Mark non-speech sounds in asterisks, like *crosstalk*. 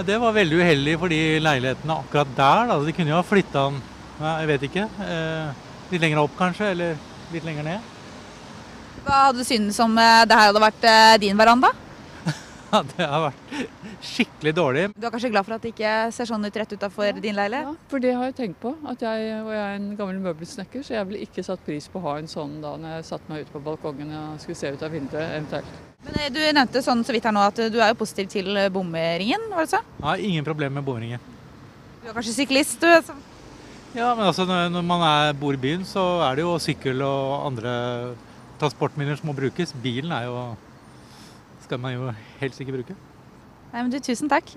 Ja, det var veldig uheldig for de leilighetene akkurat der. Da. De kunne jo ha flytta den jeg vet ikke. Eh, litt lenger opp kanskje, eller litt lenger ned. Hva hadde du syntes om eh, det her hadde vært eh, din veranda? *laughs* Ja, det har vært skikkelig dårlig. Du er kanskje glad for at det ikke ser sånn ut rett utafor din leilighet? Ja, for det har jeg tenkt på. At jeg, og jeg er en gammel møbelsnekker, så jeg ville ikke satt pris på å ha en sånn da når jeg satte meg ute på balkongen og skulle se ut av vinduet eventuelt. Eh, Du nevnte sånn så vidt her nå at du er jo positiv til eh, bomringen, var det så? Nei, ingen problemer med bomringen. Du er kanskje syklist, du? altså. Ja, men altså når man er, bor i byen, så er det jo sykkel og andre transportmidler som må brukes. Bilen er jo skal man jo helst ikke bruke. Nei, men du, Tusen takk.